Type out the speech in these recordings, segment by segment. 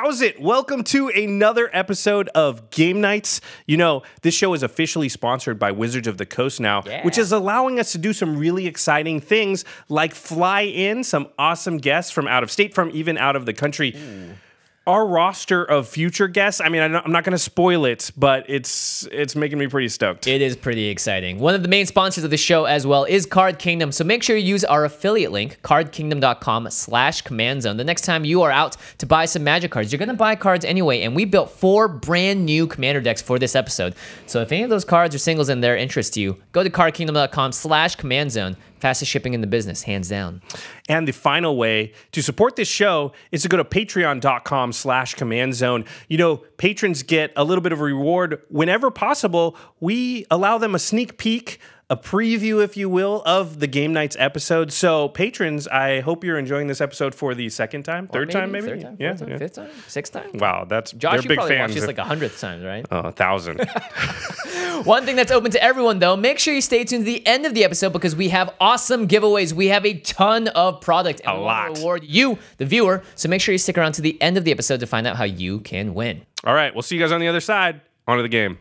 How's it? Welcome to another episode of Game Knights. You know, this show is officially sponsored by Wizards of the Coast now, Yeah. which is allowing us to do some really exciting things like fly in some awesome guests from out of state, from even out of the country. Our roster of future guests, I mean, I'm not, going to spoil it, but it's it's making me pretty stoked. It is pretty exciting. One of the main sponsors of the show as well is Card Kingdom. So make sure you use our affiliate link, cardkingdom.com slash command zone. The next time you are out to buy some magic cards, you're going to buy cards anyway. And we built four brand new commander decks for this episode. So if any of those cards or singles in there interest you, go to cardkingdom.com slash command zone. Fastest shipping in the business, hands down. And the final way to support this show is to go to patreon.com slash command zone. You know, patrons get a little bit of a reward whenever possible. We allow them a sneak peek, a preview, if you will, of the Game Knights episode. So, patrons, I hope you're enjoying this episode for the second time, third time, maybe? Third time, yeah, fourth time, yeah. fifth time, sixth time? Wow, that's Josh, they're you big probably fans. watched this like a hundredth time, right? Oh, a thousand. One thing that's open to everyone, though, make sure you stay tuned to the end of the episode because we have awesome giveaways. We have a ton of product. And A lot. Reward you, the viewer. So make sure you stick around to the end of the episode to find out how you can win. All right, we'll see you guys on the other side. On to the game.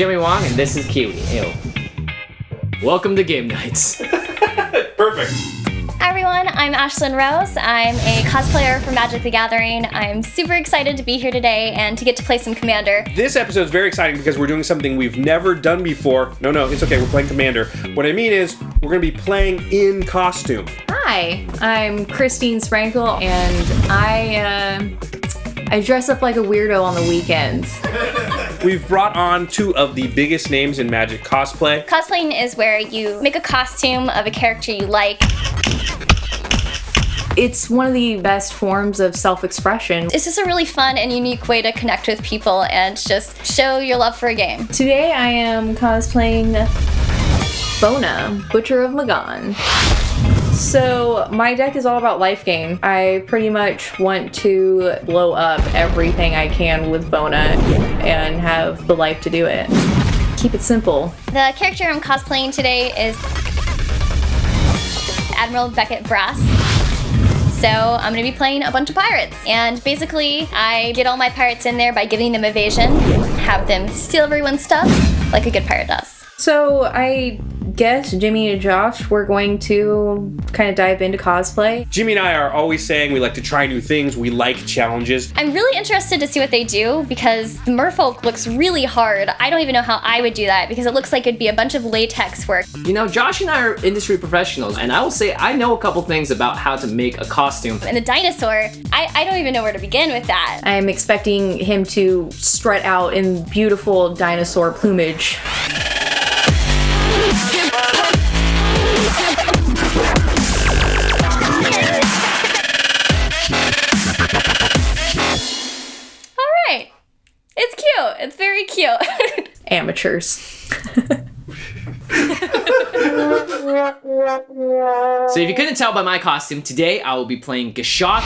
Jimmy Wong, and this is Kiwi. Ew. Welcome to Game Knights. Perfect. Hi everyone, I'm Ashlen Rose. I'm a cosplayer for Magic the Gathering. I'm super excited to be here today and to get to play some Commander. This episode is very exciting because we're doing something we've never done before. No, no, it's okay. We're playing Commander. What I mean is, we're going to be playing in costume. Hi, I'm Christine Sprankle, and I uh, I dress up like a weirdo on the weekends. We've brought on two of the biggest names in Magic cosplay. Cosplaying is where you make a costume of a character you like. It's one of the best forms of self-expression. It's just a really fun and unique way to connect with people and just show your love for a game. Today I am cosplaying Vona, Butcher of Magan. So my deck is all about life gain. I pretty much want to blow up everything I can with Vona and have the life to do it. Keep it simple. The character I'm cosplaying today is Admiral Beckett Brass. So I'm gonna be playing a bunch of pirates. And basically, I get all my pirates in there by giving them evasion, have them steal everyone's stuff, like a good pirate does. So I guess Jimmy and Josh we're going to kind of dive into cosplay. Jimmy and I are always saying we like to try new things, we like challenges. I'm really interested to see what they do because the merfolk looks really hard. I don't even know how I would do that because it looks like it'd be a bunch of latex work. You know, Josh and I are industry professionals, and I will say I know a couple things about how to make a costume. And the dinosaur, I, I don't even know where to begin with that. I'm expecting him to strut out in beautiful dinosaur plumage. Amateurs. So if you couldn't tell by my costume, today I will be playing Gishath,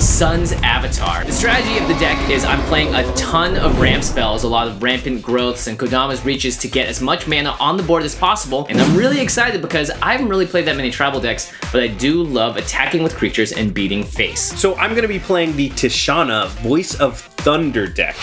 Sun's Avatar. The strategy of the deck is I'm playing a ton of ramp spells, a lot of rampant growths and Kodama's reaches to get as much mana on the board as possible. And I'm really excited because I haven't really played that many tribal decks, but I do love attacking with creatures and beating face. So I'm going to be playing the Tishana Voice of Thunder deck.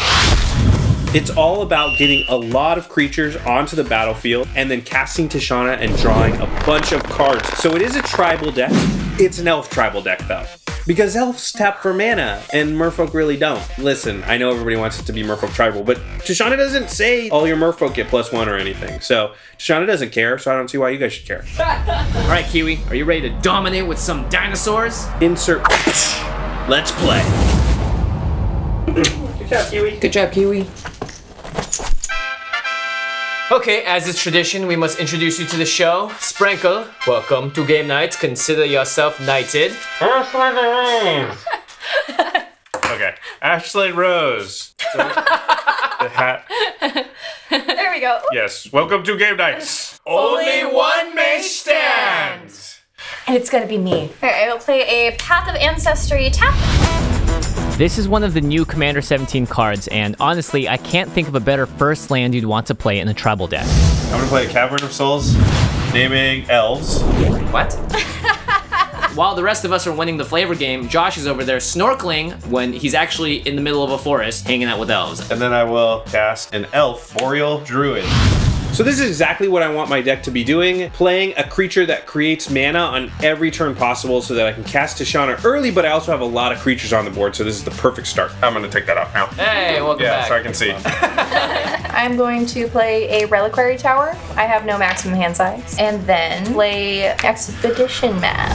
It's all about getting a lot of creatures onto the battlefield and then casting Tishana and drawing a bunch of cards. So it is a tribal deck. It's an elf tribal deck though. Because elves tap for mana and merfolk really don't. Listen, I know everybody wants it to be merfolk tribal, but Tishana doesn't say all your merfolk get plus one or anything. So Tishana doesn't care, so I don't see why you guys should care. All right, Kiwi, are you ready to dominate with some dinosaurs? Insert. Let's play. Good job, Kiwi. Good job, Kiwi. Okay, as is tradition, we must introduce you to the show. Sprankle, welcome to Game Knight. Consider yourself knighted. Ashley the Rose! Okay. Ashley Rose. the hat. There we we go. Yes, welcome to game night. Only one may stand. And it's gonna be me. Alright, I will play a Path of Ancestry tap. This is one of the new Commander 17 cards, and honestly, I can't think of a better first land you'd want to play in a tribal deck. I'm gonna play a Cavern of Souls, naming elves. What? While the rest of us are winning the flavor game, Josh is over there snorkeling when he's actually in the middle of a forest hanging out with elves. And then I will cast an elf, Boreal Druid. So this is exactly what I want my deck to be doing, playing a creature that creates mana on every turn possible so that I can cast Tishana early, but I also have a lot of creatures on the board, so this is the perfect start. I'm gonna take that off now. Hey, welcome Yeah, back. so I can see. I'm going to play a Reliquary Tower. I have no maximum hand size. And then play Expedition Map.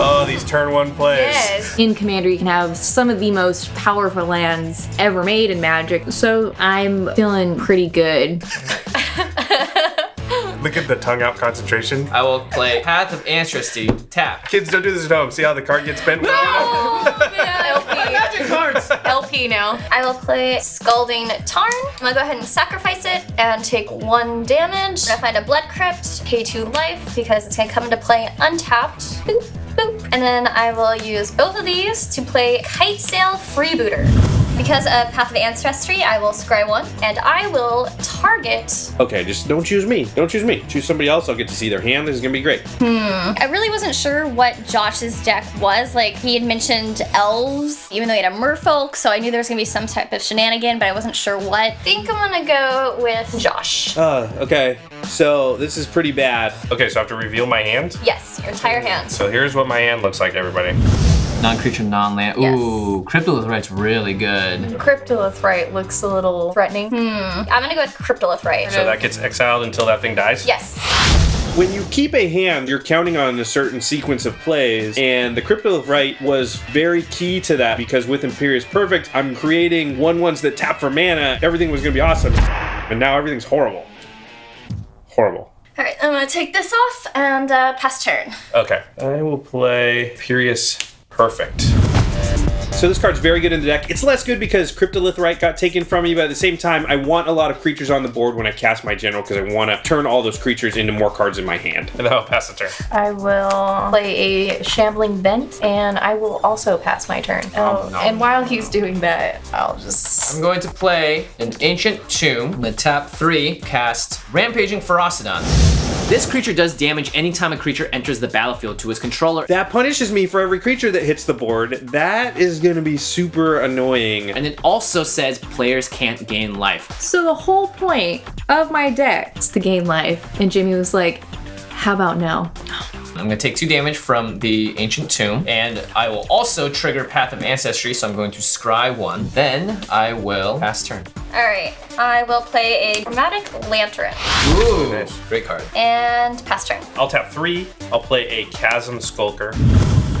Oh, these turn one plays. Yes. In Commander, you can have some of the most powerful lands ever made in Magic, so I'm feeling pretty good. Look at the tongue out concentration. I will play Path of Ancestry. Tap. Kids, don't do this at home. See how the card gets bent? No! Oh, LP. Magic cards. LP now. I will play Scalding Tarn. I'm gonna go ahead and sacrifice it and take one damage. I'm gonna find a Blood Crypt, pay two life because it's gonna come into play untapped. Boop, boop. And then I will use both of these to play Kitesail Freebooter. Because of Path of Ancestry, I will scry one, and I will target. Okay, just don't choose me. Don't choose me. Choose somebody else. I'll get to see their hand. This is gonna be great. Hmm. I really wasn't sure what Josh's deck was. Like, he had mentioned elves, even though he had a merfolk, so I knew there was gonna be some type of shenanigan, but I wasn't sure what. I think I'm gonna go with Josh. Uh, okay. So this is pretty bad. Okay, so I have to reveal my hand. Yes, your entire hand. So here's what my hand looks like, everybody. Non-creature, non-land. Yes. Ooh, Cryptolith Rite's really good. Cryptolith Rite looks a little threatening. I'm gonna go with Cryptolith Rite. So that gets exiled until that thing dies? Yes. When you keep a hand, you're counting on a certain sequence of plays, and the Cryptolith Rite was very key to that because with Imperious Perfect, I'm creating one ones that tap for mana. Everything was gonna be awesome, and now everything's horrible. Horrible. All right, I'm gonna take this off and uh, pass turn. Okay. I will play Imperious Perfect. So this card's very good in the deck. It's less good because Cryptolith Rite got taken from me, but at the same time, I want a lot of creatures on the board when I cast my general because I want to turn all those creatures into more cards in my hand. And then I'll pass the turn. I will play a Shambling Vent, and I will also pass my turn. Oh, oh and while he's doing that, I'll just. I'm going to play an Ancient Tomb. I'm gonna tap three, cast Rampaging Ferocidon. This creature does damage anytime a creature enters the battlefield to its controller. That punishes me for every creature that hits the board. That is going to be super annoying. And it also says players can't gain life. So the whole point of my deck is to gain life. And Jimmy was like, how about no? I'm gonna take two damage from the Ancient Tomb, and I will also trigger Path of Ancestry, so I'm going to scry one. Then I will pass turn. All right, I will play a Chromatic Lantern Ooh, Nice. great card. and pass turn. I'll tap three. I'll play a Chasm Skulker.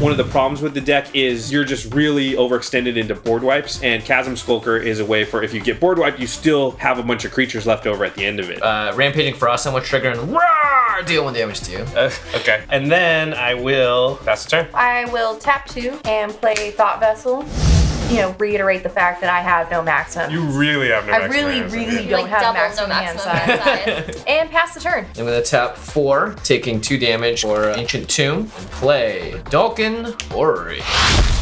One of the problems with the deck is you're just really overextended into board wipes, and Chasm Skulker is a way for if you get board wiped, you still have a bunch of creatures left over at the end of it. Uh, Rampaging Ferocidon will trigger and roar, deal one damage to you. Uh, okay. And then I will pass the turn. I will tap two and play Thought Vessel. You know, reiterate the fact that I have no maximum. You really have no I maximum really, hands, really yeah. don't like have double maximum no maximum hand size. and pass the turn. I'm gonna tap four, taking two damage for Ancient Tomb, and play Vedalken Orrery.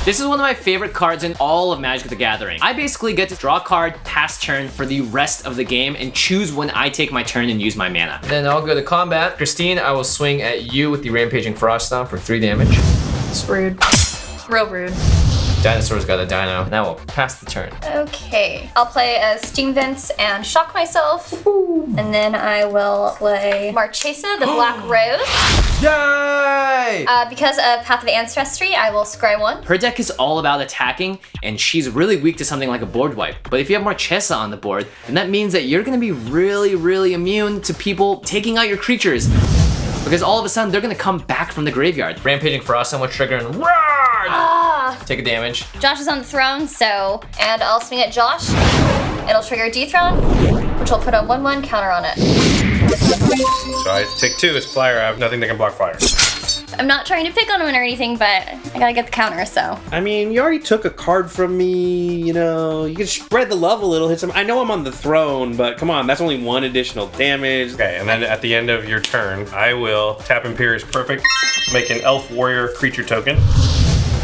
This is one of my favorite cards in all of Magic the Gathering. I basically get to draw a card, pass turn for the rest of the game, and choose when I take my turn and use my mana. Then I'll go to combat. Christine, I will swing at you with the Rampaging Ferocidon for three damage. It's rude. Real rude. Dinosaur's got a dino, and I will pass the turn. Okay, I'll play as Steam Vents and shock myself, and then I will play Marchesa, the Black Rose. Yay! Uh, because of Path of Ancestry, I will scry one. Her deck is all about attacking, and she's really weak to something like a board wipe. But if you have Marchesa on the board, then that means that you're gonna be really, really immune to people taking out your creatures. Because all of a sudden, they're gonna come back from the graveyard. Rampaging Ferocidon will trigger and roar! Ah, Take a damage. Josh is on the throne, so and I'll swing at Josh. It'll trigger dethrone, which will put a one-one counter on it. So I take two it's flyer. I have nothing that can block fire. I'm not trying to pick on him or anything, but I gotta get the counter, so. I mean, you already took a card from me. You know, you can spread the love a little. Hit some. I know I'm on the throne, but come on, that's only one additional damage. Okay, and then at the end of your turn, I will tap Imperious Perfect, make an Elf Warrior creature token.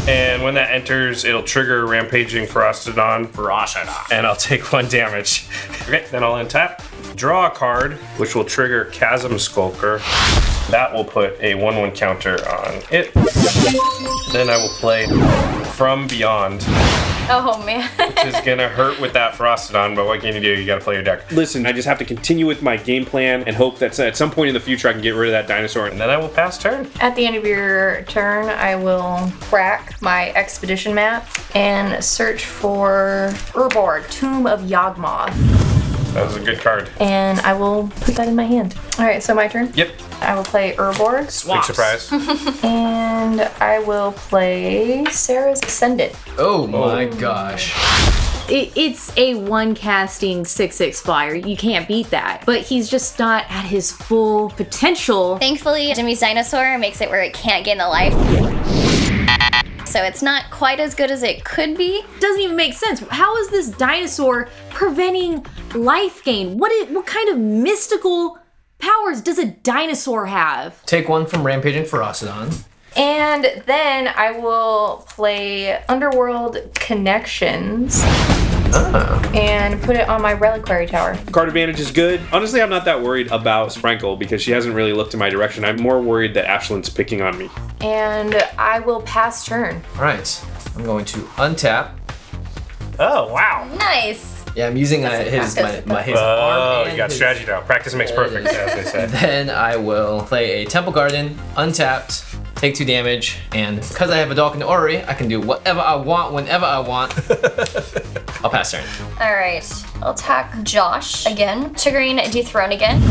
And when that enters, it'll trigger Rampaging Ferocitodon. Ferocitodon. And I'll take one damage. Okay, then I'll untap, draw a card, which will trigger Chasm Skulker. That will put a 1 1 counter on it. Then I will play From Beyond, Oh man. which is gonna hurt with that Ferocitodon, but what can you do? You gotta play your deck. Listen, I just have to continue with my game plan and hope that at some point in the future I can get rid of that dinosaur. And then I will pass turn. At the end of your turn, I will crack my expedition map and search for Urborg, Tomb of Yawgmoth, That was a good card. and I will put that in my hand. All right, so my turn. Yep, I will play Urborg, big surprise. and I will play Serra's Ascendant. Oh, oh. my gosh. It, it's a one casting 6 6 flyer. You can't beat that. But he's just not at his full potential. Thankfully, Jimmy's dinosaur makes it where it can't gain the life. So it's not quite as good as it could be. Doesn't even make sense. How is this dinosaur preventing life gain? What is, what kind of mystical powers does a dinosaur have? Take one from Rampaging Ferocitodon. And then I will play Underworld Connections ah. and put it on my Reliquary Tower. Card advantage is good. Honestly, I'm not that worried about Sprankle because she hasn't really looked in my direction. I'm more worried that Ashlen's picking on me. And I will pass turn. All right. I'm going to untap. Oh, wow. Nice. Yeah, I'm using uh, his my, my his Oh, arm. you got his- strategy now. Practice makes perfect, as they say. Then I will play a Temple Garden, untapped, take two damage, and because I have a Vedalken Orrery, I can do whatever I want whenever I want. I'll pass turn. All right. I'll attack Josh again, triggering Dethrone again.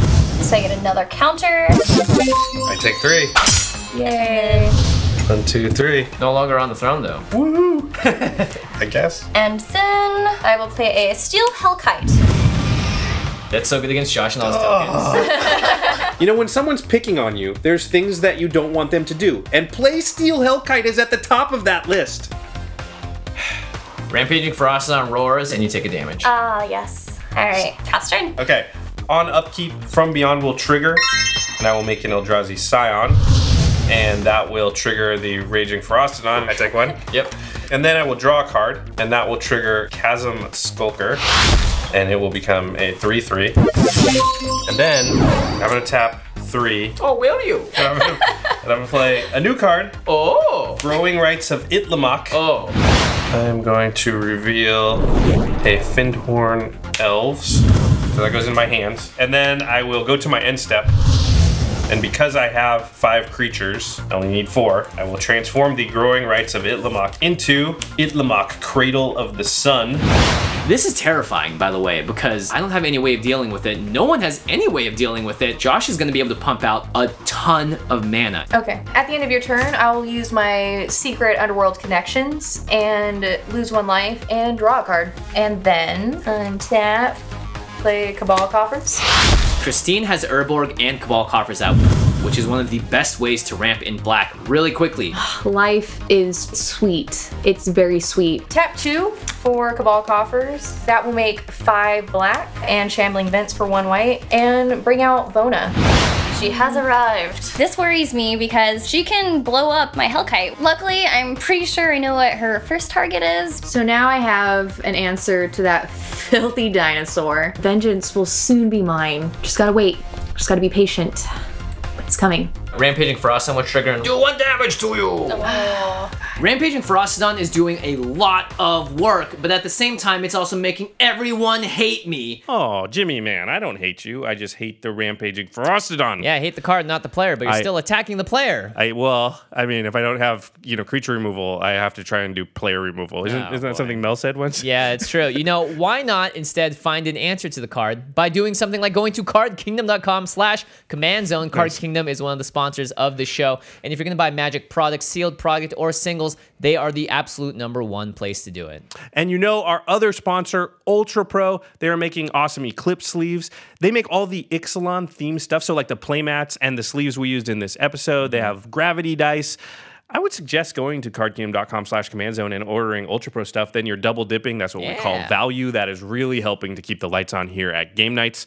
So I get another counter. I take three. Yay. One, two, three. No longer on the throne though. Woohoo! I guess. And then I will play a Steel Hellkite. That's so good against Josh and all his tokens. You know, when someone's picking on you, there's things that you don't want them to do. And play Steel Hellkite is at the top of that list. Rampaging Ferocitodon roars, and you take a damage. Ah, yes. All right. Pass turn. Okay. On upkeep, From Beyond will trigger, and I will make an Eldrazi Scion. And that will trigger the Raging Ferocitodon. I take one. Yep. And then I will draw a card, and that will trigger Chasm Skulker. And it will become a 3 3. And then I'm to tap 3. Oh, will you? And I'm going to play a new card Oh. Growing Rites of Itlimoc. Oh. I'm going to reveal a Findhorn Elves. So that goes in my hands. And then I will go to my end step. And because I have five creatures, I only need four, I will transform the Growing Rites of Itlimoc into Itlimoc Cradle of the Sun. This is terrifying, by the way, because I don't have any way of dealing with it. No one has any way of dealing with it. Josh is going to be able to pump out a ton of mana. Okay. At the end of your turn, I will use my secret underworld connections and lose one life and draw a card. And then untap, play Cabal Coffers. Christine has Urborg and Cabal Coffers out, which is one of the best ways to ramp in black really quickly. Life is sweet. It's very sweet. Tap two for Cabal Coffers. That will make five black and Shambling Vents for one white. And bring out Vona. She has arrived. This worries me because she can blow up my Hellkite. Luckily, I'm pretty sure I know what her first target is. So now I have an answer to that filthy dinosaur. Vengeance will soon be mine. Just gotta wait. Just gotta be patient. It's coming. Rampaging Ferocitodon will trigger and do one damage to you. Oh. Rampaging Ferocitodon is doing a lot of work, but at the same time, it's also making everyone hate me. Oh, Jimmy, man, I don't hate you. I just hate the rampaging Ferocitodon. Yeah, I hate the card, not the player, but you're I- still attacking the player. I well, I mean, if I don't have you know creature removal, I have to try and do player removal. Isn't, Oh, isn't that something Mel said once? Yeah, it's true. You know, why not instead find an answer to the card by doing something like going to cardkingdom.com slash command zone. Card Kingdom is one of the sponsors of the show. And if you're going to buy magic products, sealed product, or singles, tables, they are the absolute number one place to do it. And you know our other sponsor, Ultra Pro, they are making awesome Eclipse sleeves. They make all the Ixalan theme stuff, so like the playmats and the sleeves we used in this episode. They have gravity dice. I would suggest going to cardgame.com slash command zone and ordering Ultra Pro stuff. Then you're double dipping. That's what we call value. That is really helping to keep the lights on here at game nights.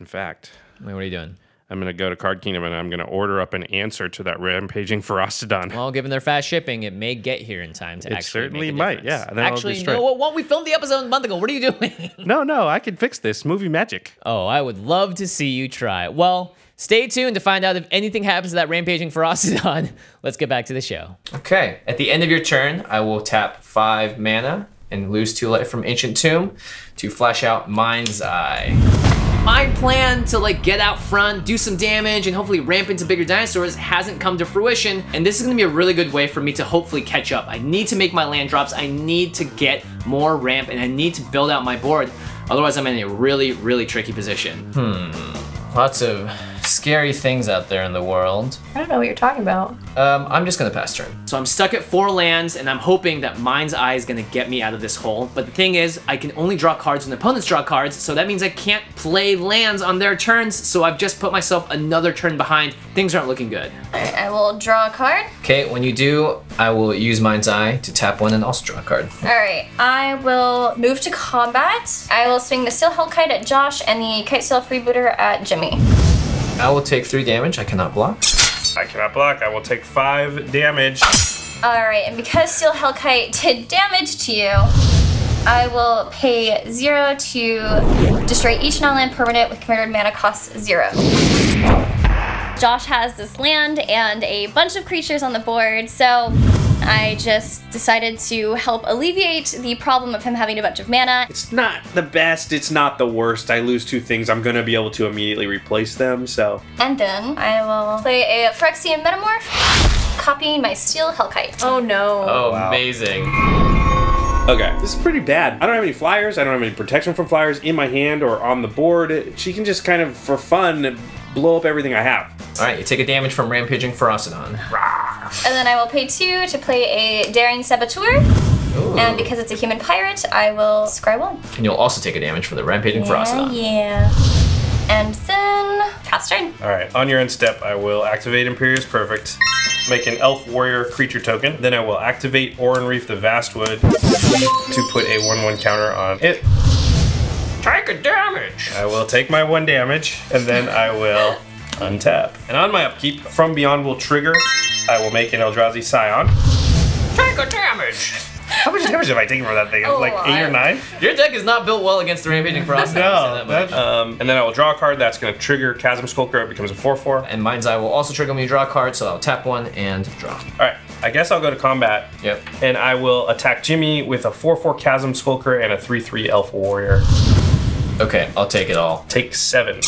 In fact, Wait, what are you doing? I'm going to go to Card Kingdom and I'm going to order up an answer to that rampaging Ferocitodon. Well, given their fast shipping, it may get here in time to It actually certainly make a might, difference. yeah, and then I'll Actually, destroy no, it. what, what? We filmed the episode a month ago. What are you doing? no, no, I can fix this. Movie magic. oh, I would love to see you try. Well, stay tuned to find out if anything happens to that rampaging Ferocitodon. Let's get back to the show. Okay, at the end of your turn, I will tap five mana and lose two life from Ancient Tomb to flash out Mind's Eye. My plan to like get out front, do some damage, and hopefully ramp into bigger dinosaurs hasn't come to fruition. And this is gonna be a really good way for me to hopefully catch up. I need to make my land drops. I need to get more ramp, and I need to build out my board. Otherwise, I'm in a really, really tricky position. Hmm. Lots of scary things out there in the world. I don't know what you're talking about. Um, I'm just gonna pass turn. So I'm stuck at four lands, and I'm hoping that Mind's Eye is gonna get me out of this hole. But the thing is, I can only draw cards when opponents draw cards, so that means I can't play lands on their turns. So I've just put myself another turn behind. Things aren't looking good. Alright, I will draw a card. Okay, when you do, I will use Mind's Eye to tap one and also draw a card. Alright, I will move to combat. I will swing the Steel Hellkite at Josh and the Kitesail Freebooter at Jimmy. I will take three damage. I cannot block. I cannot block. I will take five damage. Alright, and because Steel Hellkite did damage to you, I will pay zero to destroy each non-land permanent with converted mana cost zero. Josh has this land and a bunch of creatures on the board, so I just decided to help alleviate the problem of him having a bunch of mana. It's not the best. It's not the worst. I lose two things. I'm going to be able to immediately replace them. So And then I will play a Phyrexian Metamorph, copying my Steel Hellkite. Oh no. Oh, amazing. Okay. This is pretty bad. I don't have any flyers. I don't have any protection from flyers in my hand or on the board. She can just kind of, for fun, blow up everything I have. All right, you take a damage from Rampaging Ferocodon. And then I will pay two to play a Daring Saboteur. And because it's a human pirate, I will scry one. And you'll also take a damage from the Rampaging Ferocodon. yeah. And then pass turn. All right, on your end step, I will activate Imperious Perfect, make an Elf Warrior creature token. Then I will activate Oran-Rief the Vastwood to put a 1-1 counter on it. Take a damage. I will take my one damage, and then I will untap. And on my upkeep, From Beyond will trigger. I will make an Eldrazi Scion. Take a damage. How much damage have I taken from that thing? A like eight or nine? Your deck is not built well against the Rampaging Ferocodon. No. That, um, and then I will draw a card that's going to trigger Chasm Skulker. It becomes a 4-4. And Mind's Eye will also trigger when you draw a card, so I'll tap one and draw. All right, I guess I'll go to combat. Yep. And I will attack Jimmy with a 4-4 Chasm Skulker and a 3-3 Elf Warrior. Okay, I'll take it all. Take seven.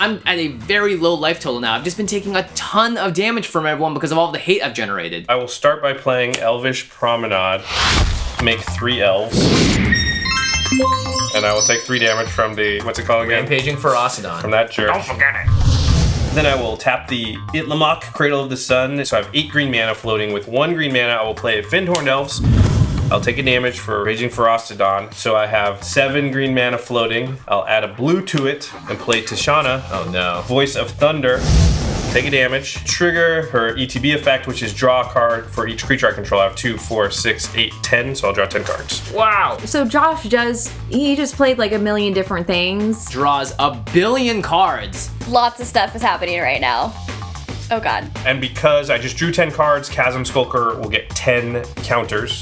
I'm at a very low life total now. I've just been taking a ton of damage from everyone because of all the hate I've generated. I will start by playing Elvish Promenade. Make three elves. And I will take three damage from the what's it called again? Rampaging Ferocodon. From that jerk. Don't forget it. Then I will tap the Itlimoc, Cradle of the Sun. So I have eight green mana floating. With one green mana, I will play Findhorn Elves. I'll take a damage for Raging Ferocitodon. So I have seven green mana floating. I'll add a blue to it and play Tishana, Oh no. Voice of Thunder. Take a damage. Trigger her ETB effect, which is draw a card for each creature I control. I have two, four, six, eight, ten. So I'll draw ten cards. Wow. So Josh does he just played like a million different things. Draws a billion cards. Lots of stuff is happening right now. Oh god. And because I just drew 10 cards, Chasm Skulker will get 10 counters.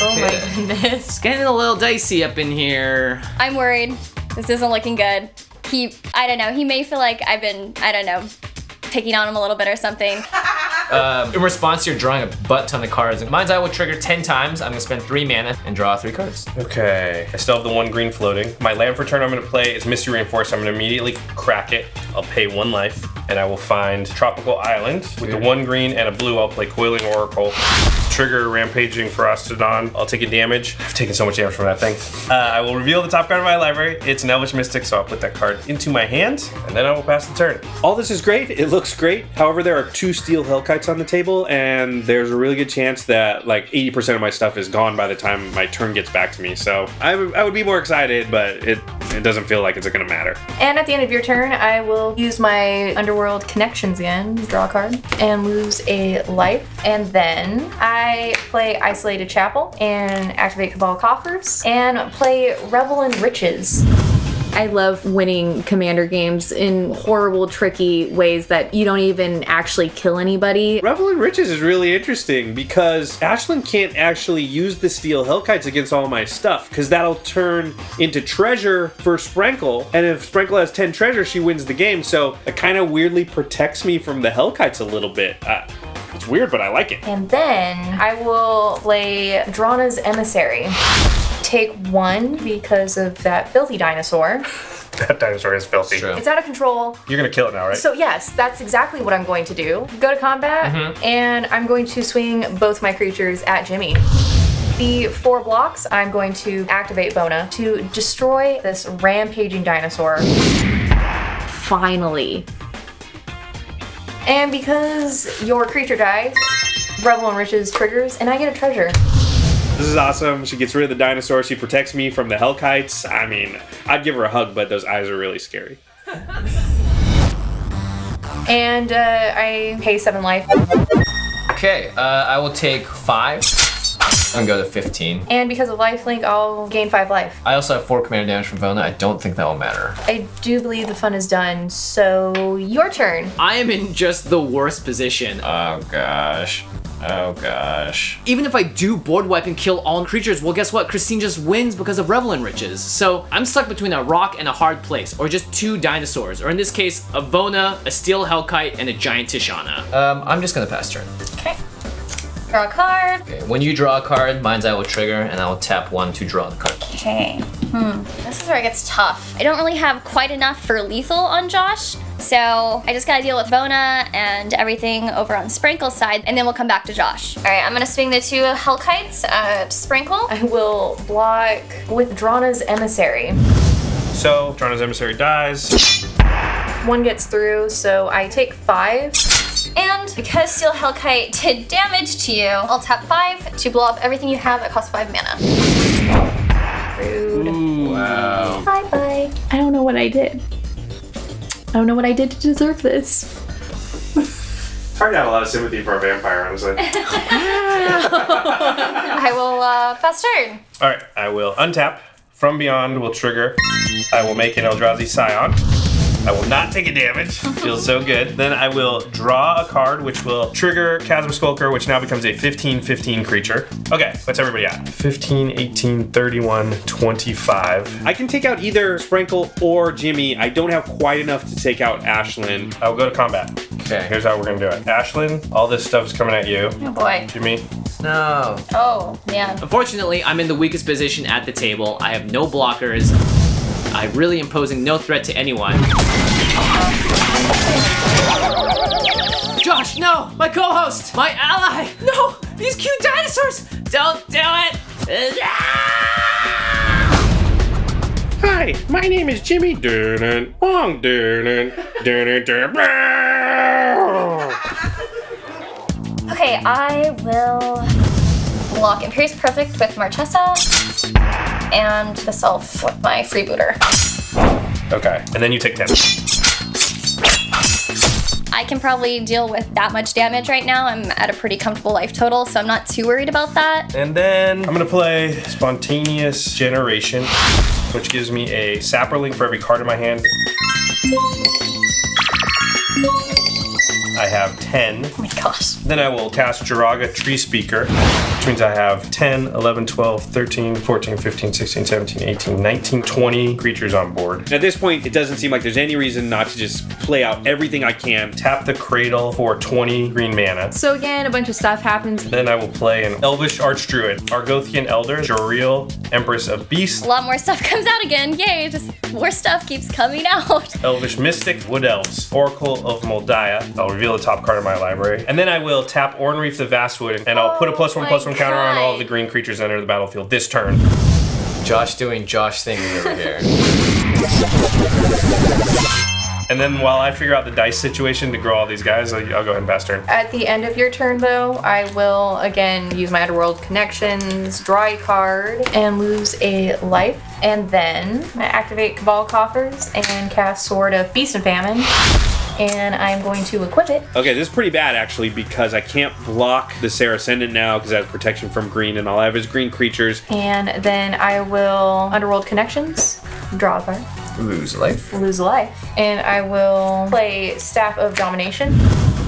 Oh my goodness. It's getting a little dicey up in here. I'm worried. This isn't looking good. He, I don't know, he may feel like I've been, I don't know, picking on him a little bit or something. Um, in response, you're drawing a butt ton of cards. Mind's Eye will trigger 10 times. I'm gonna spend three mana and draw three cards. Okay. I still have the one green floating. My land for turn I'm to play is Misty Rainforest. I'm to immediately crack it. I'll pay one life, and I will find Tropical Island. With the one green and a blue, I'll play Coiling Oracle. Trigger Rampaging Ferocitodon. I'll take a damage. I've taken so much damage from that thing. Uh, I will reveal the top card of my library. It's an Elvish Mystic, so I'll put that card into my hand, and then I will pass the turn. All this is great. It looks great. However, there are two steel Hellkites on the table, and there's a really good chance that like 80% of my stuff is gone by the time my turn gets back to me. So I would- I would be more excited, but it it doesn't feel like it's going to matter. And at the end of your turn, I will use my Underworld Connections again, draw a card, and lose a life. And then I play Isolated Chapel and activate Cabal Coffers and play Revel in Riches. I love winning commander games in horrible, tricky ways that you don't even actually kill anybody. Revel in Riches is really interesting because Ashlen can't actually use the steel Hellkites against all my stuff because that'll turn into treasure for Sprankle. And if Sprankle has 10 treasure, she wins the game. So it kind of weirdly protects me from the Hellkites a little bit. Uh, it's weird, but I like it. And then I will play Drana's Emissary. Take one because of that filthy dinosaur. That dinosaur is filthy. True. It's out of control. You're gonna kill it now, right? So yes, that's exactly what I'm going to do. Go to combat, mm-hmm. and I'm going to swing both my creatures at Jimmy. The four blocks, I'm going to activate Vona to destroy this rampaging dinosaur. Finally. And because your creature dies, Revel in Riches triggers, and I get a treasure. This is awesome. She gets rid of the dinosaur. She protects me from the Hellkites. I mean, I'd give her a hug, but those eyes are really scary. And uh, I pay seven life. Okay, uh, I will take five and go to 15. And because of lifelink, I'll gain five life. I also have four commander damage from Vona. I don't think that will matter. I do believe the fun is done, so your turn. I am in just the worst position. Oh gosh. Oh gosh. Even if I do board wipe and kill all creatures, well, guess what? Christine just wins because of Revel in Riches. So I'm stuck between a rock and a hard place, or just two dinosaurs, or in this case, a Vona, a Steel Hellkite, and a Giant Tishana. Um, I'm just gonna pass turn. Okay. Draw a card. Okay, when you draw a card, Mind's Eye will trigger, and I will tap one to draw the card. Okay. Hmm. This is where it gets tough. I don't really have quite enough for lethal on Josh, so I just gotta deal with Vona and everything over on Sprankle's side, and then we'll come back to Josh. All right, I'm gonna swing the two Hellkites at Sprankle. I will block with Drana's Emissary. So, Drana's emissary dies. One gets through, so I take five. And because Steel Hellkite did damage to you, I'll tap five to blow up everything you have that costs five mana. Rude. Wow. Bye bye. I don't know what I did. I don't know what I did to deserve this. Hard to have a lot of sympathy for a vampire, honestly. I will uh, pass turn. All right, I will untap. From Beyond will trigger. I will make an Eldrazi Scion. I will not take a damage. Feels so good. Then I will draw a card, which will trigger Chasm Skulker, which now becomes a 15-15 creature. Okay, what's everybody at? 15, 18, 31, 25. I can take out either Sprankle or Jimmy. I don't have quite enough to take out Ashlen. I will go to combat. Okay. Here's how we're gonna do it. Ashlen, all this stuff's coming at you. Oh boy. Jimmy, No. Oh, man. Unfortunately, I'm in the weakest position at the table. I have no blockers. I'm really imposing no threat to anyone. Josh, no! My co-host! My ally! No! These cute dinosaurs! Don't do it! Hi, my name is Jimmy Durnan. Wong Durnan. Durnan Durnan. Okay, I will block Imperious Perfect with Marchesa and the Self with my Freebooter. Okay, and then you take 10. I can probably deal with that much damage right now. I'm at a pretty comfortable life total, so I'm not too worried about that. And then I'm gonna play Spontaneous Generation, which gives me a Saproling for every card in my hand. I have 10. Oh my gosh. Then I will cast Joraga Treespeaker, which means I have 10, 11, 12, 13, 14, 15, 16, 17, 18, 19, 20 creatures on board. At this point, it doesn't seem like there's any reason not to just play out everything I can. Tap the Cradle for 20 green mana. So again, a bunch of stuff happens. Then I will play an Elvish Archdruid, Argothian Elder, Jolrael, Empress of Beasts, A lot more stuff comes out again. Yay, just more stuff keeps coming out. Elvish Mystic, Wood Elves, Oracle of Mul Daya. I'll reveal reveal the top card of my library. And then I will tap Oran-Rief the Vastwood, and I'll put a Oh plus one my plus one counter on all of the green creatures that enter the battlefield this turn. Josh doing Josh things over here. And then while I figure out the dice situation to grow all these guys, I'll, I'll go ahead and pass turn. At the end of your turn, though, I will again use my Underworld connections, draw a card, and lose a life. And then I activate Cabal Coffers and cast Sword of Feast and Famine. And I'm going to equip it. Okay, this is pretty bad actually because I can't block the Serra now because I have protection from green and all I have is green creatures. And then I will Underworld Connections, draw a card, Lose life. lose a life. And I will play Staff of Domination.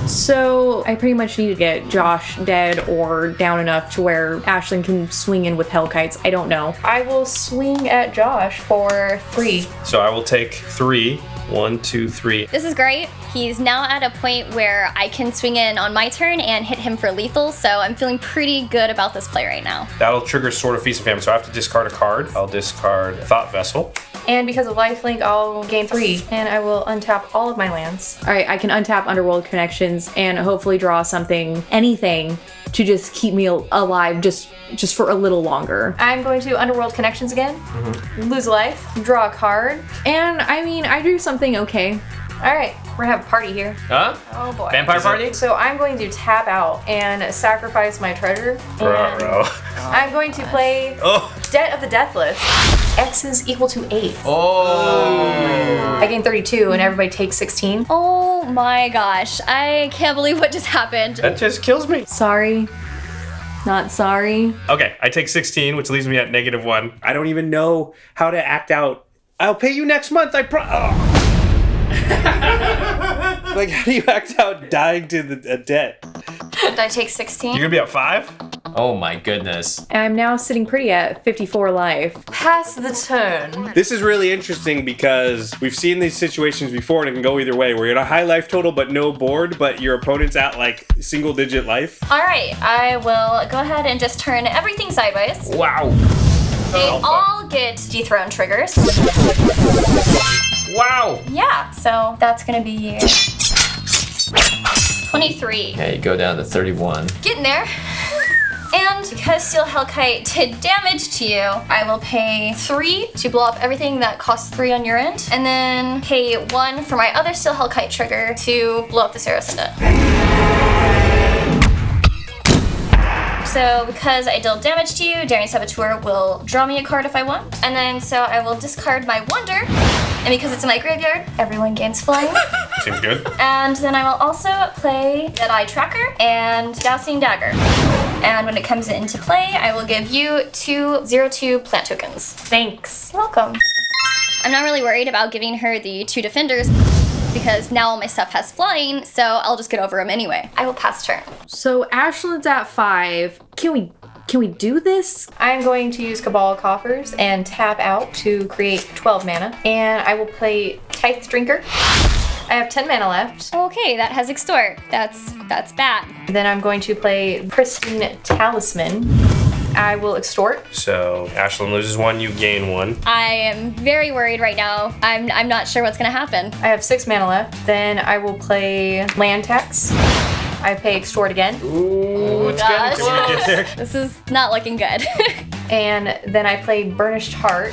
So I pretty much need to get Josh dead or down enough to where Ashlen can swing in with Hellkites. I don't know. I will swing at Josh for three. So I will take three. One, two, three. This is great. He's now at a point where I can swing in on my turn and hit him for lethal, so I'm feeling pretty good about this play right now. That'll trigger Sword of Feast and Famine, so I have to discard a card. I'll discard Thought Vessel. And because of lifelink, I'll gain three. And I will untap all of my lands. All right, I can untap Underworld Connections and hopefully draw something, anything, to just keep me alive just just for a little longer. I'm going to Underworld Connections again, mm-hmm. lose a life, draw a card. And I mean, I do something okay. All right, we're gonna have a party here. Huh? Oh boy. Vampire party? So I'm going to tap out and sacrifice my treasure. And Ruh-roh. I'm going to play Oh, Debt of the Deathless. X is equal to 8. Oh. I gain 32 and everybody takes 16. Oh my gosh, I can't believe what just happened. that just kills me. Sorry. Not sorry. Okay, I take 16, which leaves me at negative one. I don't even know how to act out. I'll pay you next month. I pro. Oh. like, how do you act out dying to the a debt? Did I take 16? You're gonna be at five? Oh my goodness. I'm now sitting pretty at 54 life. Pass the turn. This is really interesting because we've seen these situations before and it can go either way where you're at a high life total but no board, but your opponent's at like single digit life. All right, I will go ahead and just turn everything sideways. Wow. They Alpha. all get dethrone triggers. Wow. Yeah, so that's gonna be 23. Okay, go down to 31. Getting there. And because Steel Hellkite did damage to you, I will pay three to blow up everything that costs three on your end, and then pay one for my other Steel Hellkite trigger to blow up the Saracen. So because I dealt damage to you, Daring Saboteur will draw me a card if I want. And then so I will discard my Wonder. And because it's in my graveyard, everyone gains flying. Seems good. and then I will also play Deadeye Tracker and Dowsing Dagger. And when it comes into play, I will give you two zero two plant tokens. Thanks. You're welcome. I'm not really worried about giving her the two defenders because now all my stuff has flying, so I'll just get over them anyway. I will pass turn. So Ashlen's at five. Can we can we do this? I'm going to use Cabal Coffers and tap out to create 12 mana. And I will play Tithe Drinker. I have 10 mana left. Okay, that has extort. That's that's bad. Then I'm going to play Pristine Talisman. I will extort. So Ashlen loses one, you gain one. I am very worried right now. I'm I'm not sure what's gonna happen. I have six mana left. Then I will play Land Tax. I pay extort again. Ooh, it's gosh. good. Can we get there? This is not looking good. And then I play Burnished Hart.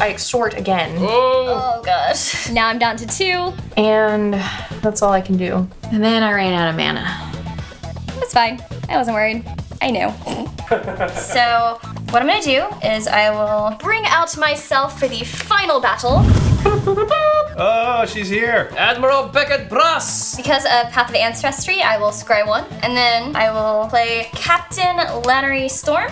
I extort again. Oh. oh gosh. Now I'm down to two. And that's all I can do. And then I ran out of mana. That's fine. I wasn't worried. I knew. so, what I'm gonna do is I will bring out myself for the final battle. Oh, she's here. Admiral Beckett Brass. Because of Path of Ancestry, I will scry one, and then I will play Captain Lannery Storm,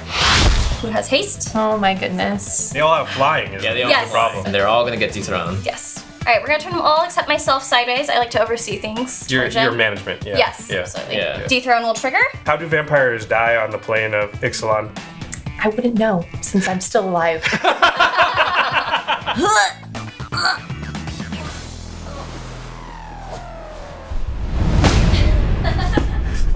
who has haste. Oh my goodness. They all have flying. Is Yeah, they all Yes. the problem. And they're all gonna get dethroned. Yes. All right, we're gonna turn them all except myself sideways. I like to oversee things. Your, your management. Yeah. Yes, Yeah. absolutely. Yeah. Dethrone will trigger. How do vampires die on the plane of Ixalan? I wouldn't know since I'm still alive.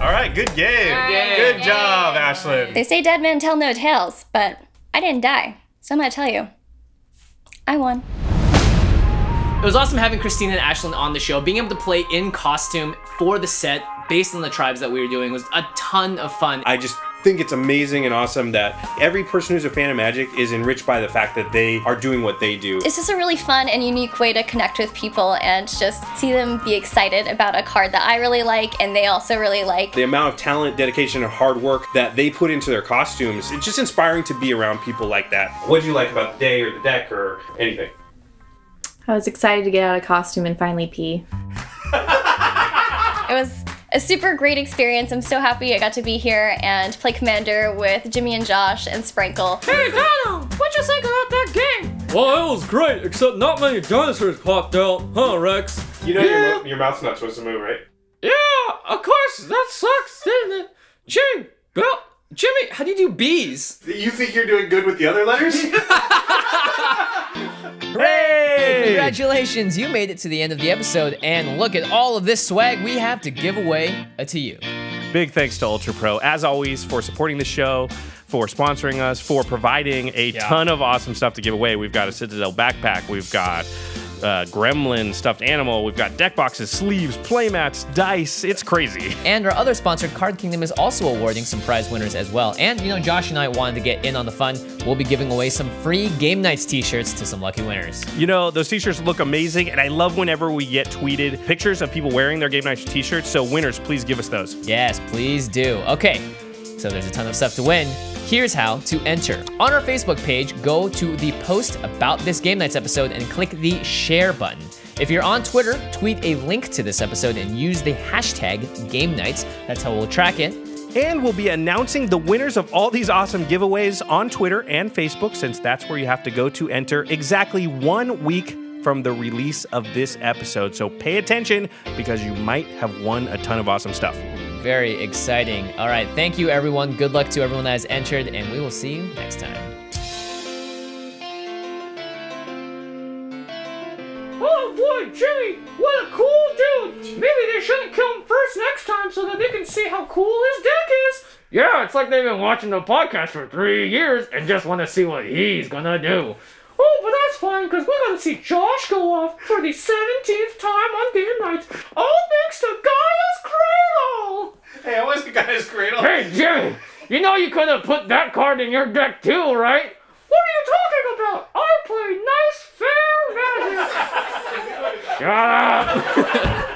All right, good game. Good job, Ashlen. They say dead men tell no tales, but I didn't die. So I'm gonna tell you. I won. It was awesome having Christina and Ashlen on the show. Being able to play in costume for the set based on the tribes that we were doing was a ton of fun. I just think it's amazing and awesome that every person who's a fan of Magic is enriched by the fact that they are doing what they do. It's just a really fun and unique way to connect with people and just see them be excited about a card that I really like and they also really like. The amount of talent, dedication, and hard work that they put into their costumes, it's just inspiring to be around people like that. What did you like about the day or the deck or anything? I was excited to get out of costume and finally pee. It was a super great experience. I'm so happy I got to be here and play Commander with Jimmy and Josh and Sprankle. Hey, Dano! What you think about that game? Well, it was great, except not many dinosaurs popped out, huh, Rex? You know Yeah. your, your mouth's not supposed to move, right? Yeah, of course, that sucks, didn't it? Jim, Bill, Jimmy, how do you do bees? You think you're doing good with the other letters? Hey! Congratulations, you made it to the end of the episode, and look at all of this swag we have to give away to you. Big thanks to Ultra Pro, as always, for supporting the show, for sponsoring us, for providing a Yeah. ton of awesome stuff to give away. We've got a Citadel backpack, we've got uh, Gremlin stuffed animal, we've got deck boxes, sleeves, playmats, dice. It's crazy. And our other sponsor, Card Kingdom, is also awarding some prize winners as well. And, you know, Josh and I wanted to get in on the fun. We'll be giving away some free Game Knights t shirts to some lucky winners. You know, those t-shirts look amazing, and I love whenever we get tweeted pictures of people wearing their Game Knight t-shirts. So winners, please give us those. Yes, please do. Okay, so there's a ton of stuff to win. Here's how to enter. On our Facebook page, go to the post about this Game Knights episode and click the share button. If you're on Twitter, tweet a link to this episode and use the hashtag Game Knights. That's how we'll track it. And we'll be announcing the winners of all these awesome giveaways on Twitter and Facebook, since that's where you have to go to enter exactly one week from the release of this episode. So pay attention because you might have won a ton of awesome stuff. Very exciting. All right, thank you everyone. Good luck to everyone that has entered, and we will see you next time. Oh boy, Jimmy, what a cool dude! Maybe they shouldn't kill him first next time so that they can see how cool his deck is. Yeah, it's like they've been watching the podcast for three years and just want to see what he's gonna do. Oh, but that's fine because we're gonna see Josh go off for the 17th time on Game Knights, all thanks to Gaea's Cradle! Hey, I was the guy's cradle. Hey, Jimmy, you know you could have put that card in your deck too, right? What are you talking about? I play nice, fair magic. Shut up.